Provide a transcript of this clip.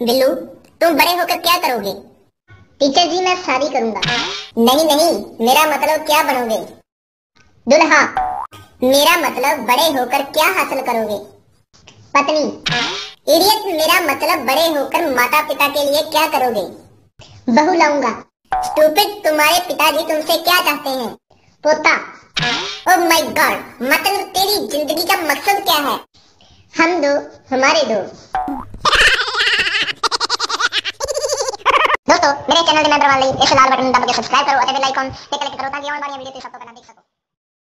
बिल्लू तुम बड़े होकर क्या करोगे? टीचर जी मैं शादी करूँगा। नहीं नहीं मेरा मतलब क्या बनोगे? दुल्हा। मेरा मतलब बड़े होकर क्या हासिल करोगे? पत्नी। इडियट मेरा मतलब बड़े होकर माता पिता के लिए क्या करोगे? बहू लाऊँगा। स्टूपिड तुम्हारे पिताजी तुमसे क्या चाहते हैं? पोता। ओह माय गॉड मतलब तेरी ज़िंदगी का मकसद क्या है? हम दो हमारे दो। दोस्तों मेरे चैनल में मेंबर वाली इस लाल बटन दबा के सब्सक्राइब करो और बेल आइकन पे क्लिक करो ताकि और बार ये वीडियो सबको पहले देख सको